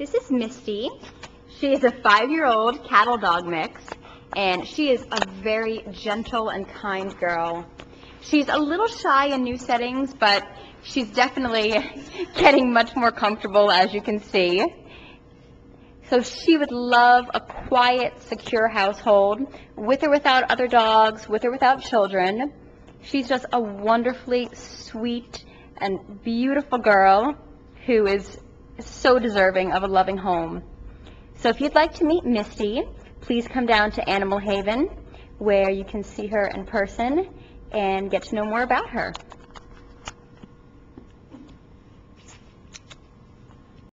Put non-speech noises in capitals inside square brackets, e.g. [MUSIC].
This is Misty. She is a five-year-old cattle dog mix, and she is a very gentle and kind girl. She's a little shy in new settings, but she's definitely [LAUGHS] getting much more comfortable, as you can see. So she would love a quiet, secure household, with or without other dogs, with or without children. She's just a wonderfully sweet and beautiful girl who is so deserving of a loving home. So if you'd like to meet Misty, please come down to Animal Haven, where you can see her in person and get to know more about her.